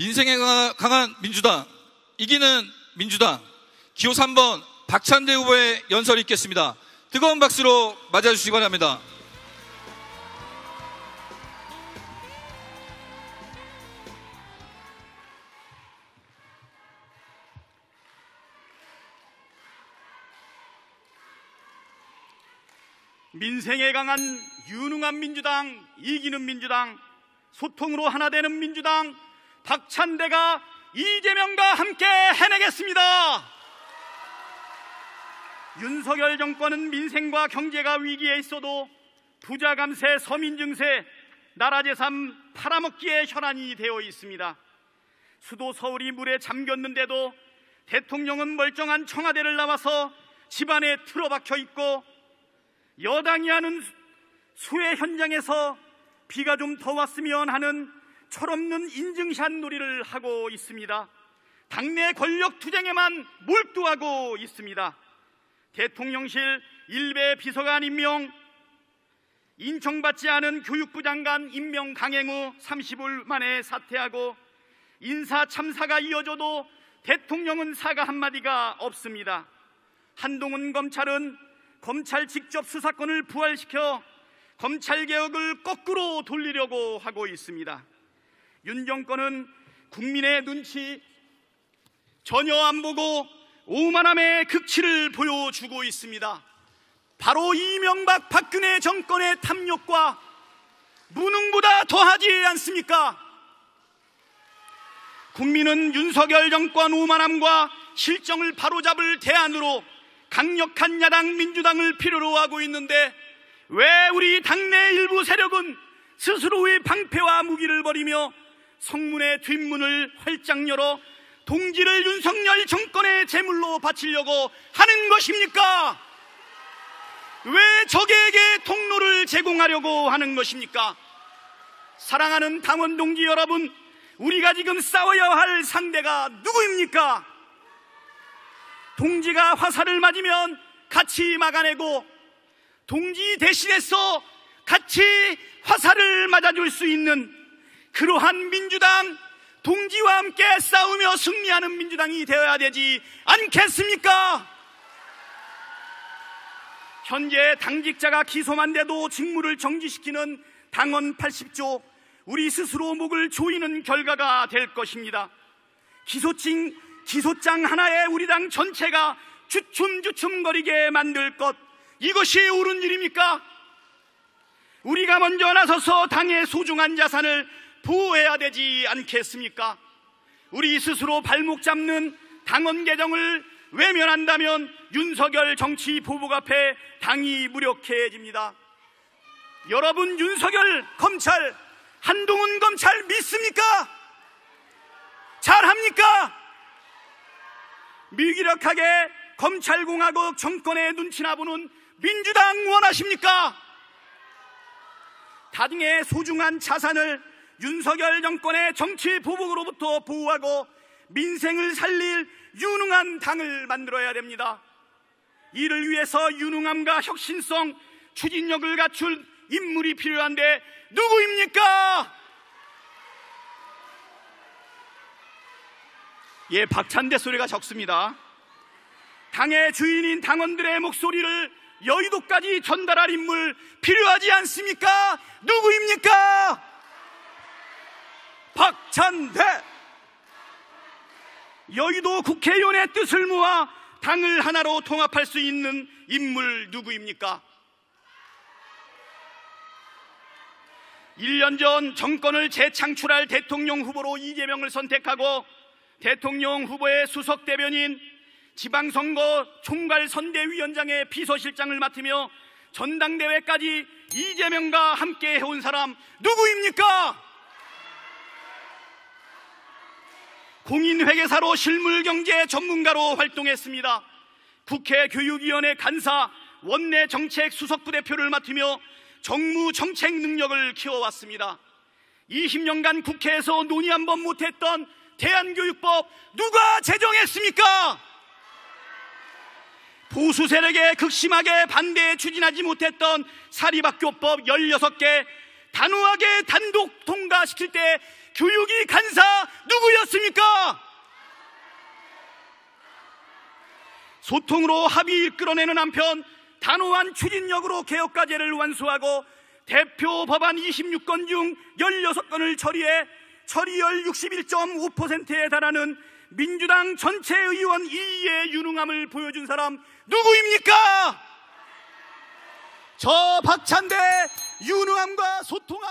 민생에 강한 민주당, 이기는 민주당, 기호 3번 박찬대 후보의 연설이 있겠습니다. 뜨거운 박수로 맞아주시기 바랍니다. 민생에 강한 유능한 민주당, 이기는 민주당, 소통으로 하나 되는 민주당, 박찬대가 이재명과 함께 해내겠습니다. 윤석열 정권은 민생과 경제가 위기에 있어도 부자 감세, 서민 증세, 나라 재산 팔아먹기에 혈안이 되어 있습니다. 수도 서울이 물에 잠겼는데도 대통령은 멀쩡한 청와대를 나와서 집안에 틀어박혀 있고 여당이 하는 수해 현장에서 비가 좀 더 왔으면 하는 철없는 인증샷 놀이를 하고 있습니다. 당내 권력 투쟁에만 몰두하고 있습니다. 대통령실 일베 비서관 임명, 인정받지 않은 교육부 장관 임명 강행 후 30일 만에 사퇴하고 인사 참사가 이어져도 대통령은 사과 한마디가 없습니다. 한동훈 검찰은 검찰 직접 수사권을 부활시켜 검찰 개혁을 거꾸로 돌리려고 하고 있습니다. 윤 정권은 국민의 눈치 전혀 안 보고 오만함의 극치를 보여주고 있습니다. 바로 이명박 박근혜 정권의 탐욕과 무능보다 더하지 않습니까? 국민은 윤석열 정권 오만함과 실정을 바로잡을 대안으로 강력한 야당 민주당을 필요로 하고 있는데 왜 우리 당내 일부 세력은 스스로의 방패와 무기를 버리며 성문의 뒷문을 활짝 열어 동지를 윤석열 정권의 제물로 바치려고 하는 것입니까? 왜 적에게 통로를 제공하려고 하는 것입니까? 사랑하는 당원 동지 여러분, 우리가 지금 싸워야 할 상대가 누구입니까? 동지가 화살을 맞으면 같이 막아내고 동지 대신해서 같이 화살을 맞아줄 수 있는 그러한 민주당 동지와 함께 싸우며 승리하는 민주당이 되어야 되지 않겠습니까? 현재 당직자가 기소만 돼도 직무를 정지시키는 당원 80조 우리 스스로 목을 조이는 결과가 될 것입니다. 기소칭 기소장 하나에 우리 당 전체가 주춤주춤거리게 만들 것 이것이 옳은 일입니까? 우리가 먼저 나서서 당의 소중한 자산을 보호해야 되지 않겠습니까? 우리 스스로 발목 잡는 당원 개정을 외면한다면 윤석열 정치 보복 앞에 당이 무력해집니다. 여러분 윤석열 검찰 한동훈 검찰 믿습니까? 잘합니까? 미기력하게 검찰공화국 정권의 눈치나 보는 민주당 원하십니까? 다중의 소중한 자산을 윤석열 정권의 정치 보복으로부터 보호하고 민생을 살릴 유능한 당을 만들어야 됩니다. 이를 위해서 유능함과 혁신성, 추진력을 갖출 인물이 필요한데 누구입니까? 예, 박찬대 소리가 적습니다. 당의 주인인 당원들의 목소리를 여의도까지 전달할 인물 필요하지 않습니까? 누구입니까? 박찬대! 여의도 국회의원의 뜻을 모아 당을 하나로 통합할 수 있는 인물 누구입니까? 1년 전 정권을 재창출할 대통령 후보로 이재명을 선택하고 대통령 후보의 수석 대변인 지방선거 총괄선대위원장의 비서실장을 맡으며 전당대회까지 이재명과 함께 해온 사람 누구입니까? 공인회계사로 실물경제 전문가로 활동했습니다. 국회 교육위원회 간사, 원내 정책 수석부 대표를 맡으며 정무 정책 능력을 키워왔습니다. 20년간 국회에서 논의 한 번 못했던 대한교육법 누가 제정했습니까? 보수 세력에 극심하게 반대에 추진하지 못했던 사립학교법 16개 단호하게 단독 통과시킬 때 교육이 간사 누구였습니까? 소통으로 합의 이끌어내는 한편 단호한 추진력으로 개혁과제를 완수하고 대표 법안 26건 중 16건을 처리해 처리율 61.5%에 달하는 민주당 전체 의원 2위의 유능함을 보여준 사람 누구입니까? 저 박찬대 유능함과 소통함